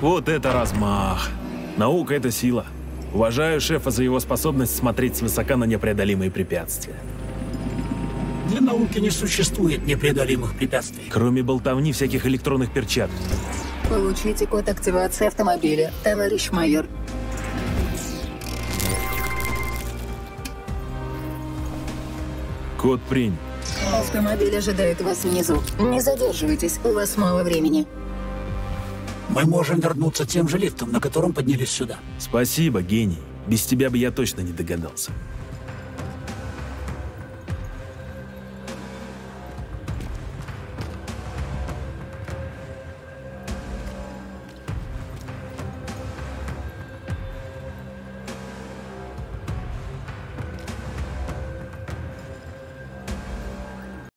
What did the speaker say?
Вот это размах. Наука — это сила. Уважаю шефа за его способность смотреть свысока на непреодолимые препятствия. Для науки не существует непреодолимых препятствий. Кроме болтовни всяких электронных перчаток. Получите код активации автомобиля, товарищ майор. Код принят. Автомобиль ожидает вас внизу. Не задерживайтесь, у вас мало времени. Мы можем вернуться тем же лифтом, на котором поднялись сюда. Спасибо, гений. Без тебя бы я точно не догадался.